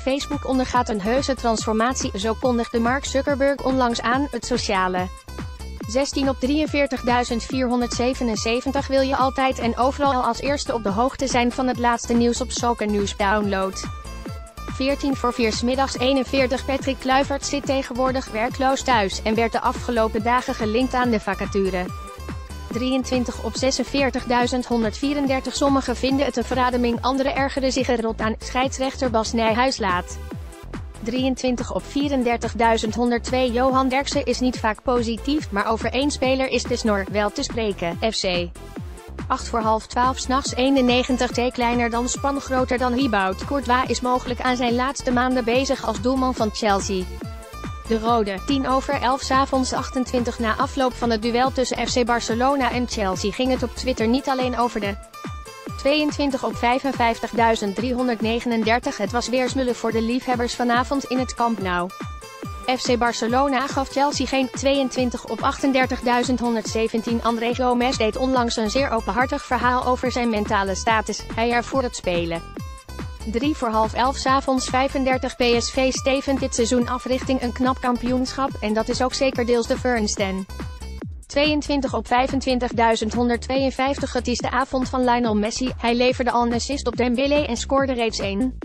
Facebook ondergaat een heuse transformatie, zo kondigde Mark Zuckerberg onlangs aan, het sociale. 16 op 43.477 wil je altijd en overal als eerste op de hoogte zijn van het laatste nieuws op News Download. 14 voor 4 middags 41 Patrick Kluivert zit tegenwoordig werkloos thuis en werd de afgelopen dagen gelinkt aan de vacature. 23 op 46.134 Sommigen vinden het een verademing, anderen ergeren zich erop aan, scheidsrechter Bas Nijhuis laat. 23 op 34.102 Johan Derksen is niet vaak positief, maar over één speler is de snor wel te spreken, FC. 8 voor half 12 s'nachts 91 T kleiner dan span groter dan Hibout. Courtois is mogelijk aan zijn laatste maanden bezig als doelman van Chelsea. De Rode, 10 over 11 s'avonds 28 na afloop van het duel tussen FC Barcelona en Chelsea ging het op Twitter niet alleen over de 22 op 55.339. Het was weer smullen voor de liefhebbers vanavond in het Camp Nou. FC Barcelona gaf Chelsea geen 22 op 38.117. André Gomez deed onlangs een zeer openhartig verhaal over zijn mentale status. Hij ervoor het spelen. 3 voor half 11 s'avonds 35 PSV stevend dit seizoen af richting een knap kampioenschap en dat is ook zeker deels de Fernsten. 22 op 25.152 Het is de avond van Lionel Messi, hij leverde al een assist op Dembele en scoorde reeds 1.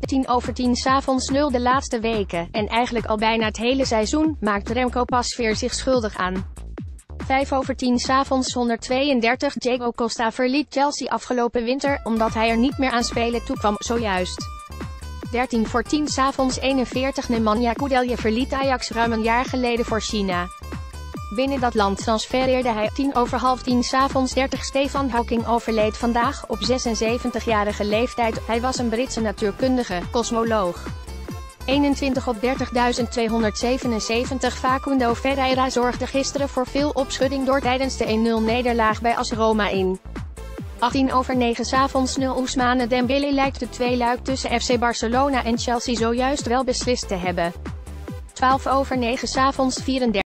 10 over 10 s'avonds 0 de laatste weken, en eigenlijk al bijna het hele seizoen, maakt Remco Pasveer zich schuldig aan. 5 over 10 s'avonds 132 Diego Costa verliet Chelsea afgelopen winter, omdat hij er niet meer aan spelen toekwam, zojuist. 13 voor 10 s'avonds 41 Nemanja Koudelje verliet Ajax ruim een jaar geleden voor China. Binnen dat land transfereerde hij 10 over half 10 s'avonds 30 Stefan Hawking overleed vandaag op 76-jarige leeftijd. Hij was een Britse natuurkundige, kosmoloog. 21 op 30.277 Facundo Ferreira zorgde gisteren voor veel opschudding door tijdens de 1-0 nederlaag bij AS Roma in. 18 over 9 s'avonds 0 Ousmane Dembele lijkt de tweeluik tussen FC Barcelona en Chelsea zojuist wel beslist te hebben. 12 over 9 s'avonds 34